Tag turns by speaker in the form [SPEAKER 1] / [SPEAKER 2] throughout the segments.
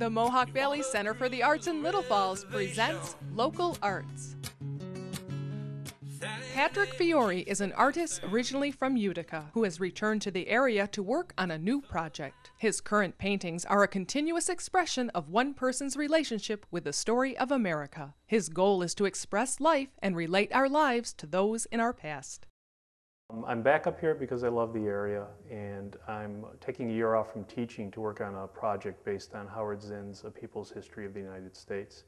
[SPEAKER 1] The Mohawk Valley Center for the Arts in Little Falls presents Local Arts. Patrick Fiore is an artist originally from Utica who has returned to the area to work on a new project. His current paintings are a continuous expression of one person's relationship with the story of America. His goal is to express life and relate our lives to those in our past.
[SPEAKER 2] Um, I'm back up here because I love the area and I'm taking a year off from teaching to work on a project based on Howard Zinn's A People's History of the United States.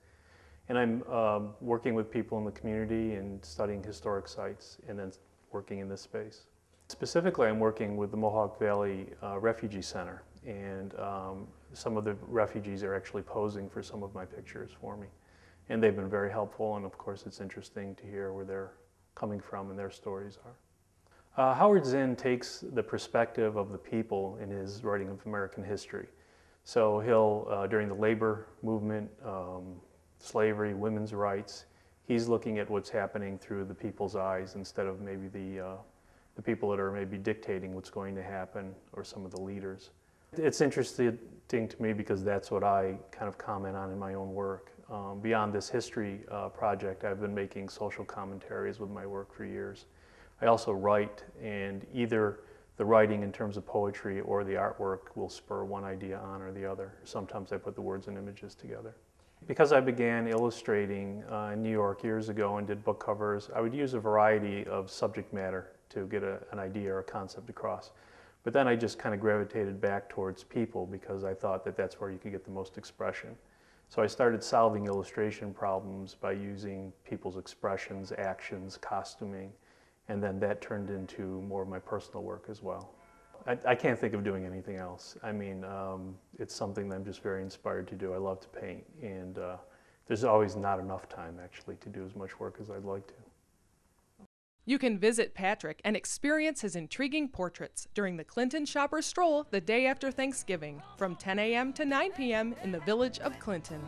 [SPEAKER 2] And I'm um, working with people in the community and studying historic sites and then working in this space. Specifically, I'm working with the Mohawk Valley uh, Refugee Center and um, some of the refugees are actually posing for some of my pictures for me. And they've been very helpful and of course it's interesting to hear where they're coming from and their stories are. Uh, Howard Zinn takes the perspective of the people in his writing of American history. So he'll, uh, during the labor movement, um, slavery, women's rights, he's looking at what's happening through the people's eyes instead of maybe the, uh, the people that are maybe dictating what's going to happen or some of the leaders. It's interesting to me because that's what I kind of comment on in my own work. Um, beyond this history uh, project, I've been making social commentaries with my work for years. I also write, and either the writing in terms of poetry or the artwork will spur one idea on or the other. Sometimes I put the words and images together. Because I began illustrating uh, in New York years ago and did book covers, I would use a variety of subject matter to get a, an idea or a concept across. But then I just kind of gravitated back towards people because I thought that that's where you could get the most expression. So I started solving illustration problems by using people's expressions, actions, costuming, and then that turned into more of my personal work as well. I, I can't think of doing anything else. I mean, um, it's something that I'm just very inspired to do. I love to paint, and uh, there's always not enough time actually to do as much work as I'd like to.
[SPEAKER 1] You can visit Patrick and experience his intriguing portraits during the Clinton Shopper Stroll the day after Thanksgiving from 10 a.m. to 9 p.m. in the village of Clinton.